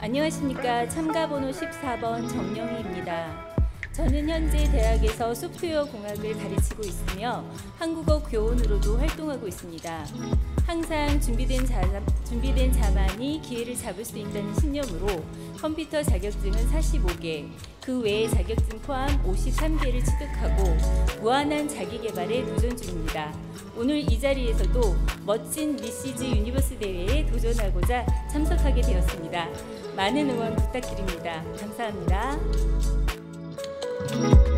안녕하십니까. 참가번호 14번 정영희입니다. 저는 현재 대학에서 소프트웨어 공학을 가르치고 있으며 한국어 교원으로도 활동하고 있습니다. 항상 준비된, 자, 준비된 자만이 기회를 잡을 수 있다는 신념으로 컴퓨터 자격증은 45개, 그 외의 자격증 포함 53개를 취득하고 무한한 자기 개발에 도전 중입니다. 오늘 이 자리에서도 멋진 미시즈 유니버스 대회에 도전하고자 참석하게 되었습니다. 많은 응원 부탁드립니다. 감사합니다. Thank you.